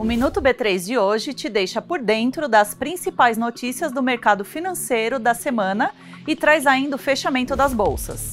O Minuto B3 de hoje te deixa por dentro das principais notícias do mercado financeiro da semana e traz ainda o fechamento das bolsas.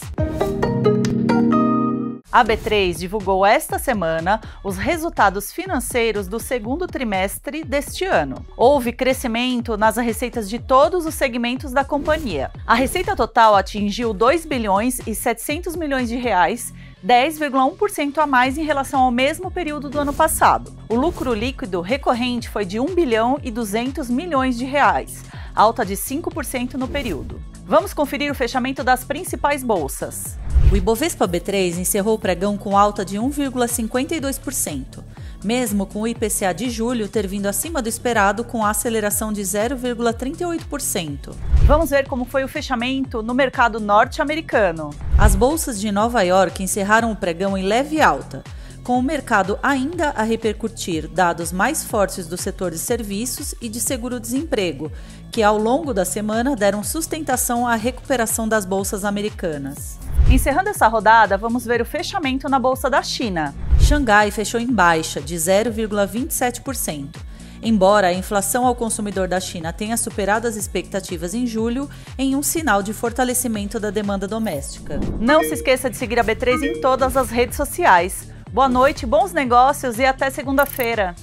A B3 divulgou esta semana os resultados financeiros do segundo trimestre deste ano. Houve crescimento nas receitas de todos os segmentos da companhia. A receita total atingiu 2 bilhões e 700 milhões de reais 10,1% a mais em relação ao mesmo período do ano passado. O lucro líquido recorrente foi de 1 bilhão e 200 milhões de reais, alta de 5% no período. Vamos conferir o fechamento das principais bolsas. O Ibovespa B3 encerrou o pregão com alta de 1,52%, mesmo com o IPCA de julho ter vindo acima do esperado com a aceleração de 0,38%. Vamos ver como foi o fechamento no mercado norte-americano. As bolsas de Nova York encerraram o pregão em leve alta, com o mercado ainda a repercutir dados mais fortes do setor de serviços e de seguro-desemprego, que ao longo da semana deram sustentação à recuperação das bolsas americanas. Encerrando essa rodada, vamos ver o fechamento na bolsa da China. Xangai fechou em baixa de 0,27%. Embora a inflação ao consumidor da China tenha superado as expectativas em julho, em um sinal de fortalecimento da demanda doméstica. Não se esqueça de seguir a B3 em todas as redes sociais. Boa noite, bons negócios e até segunda-feira.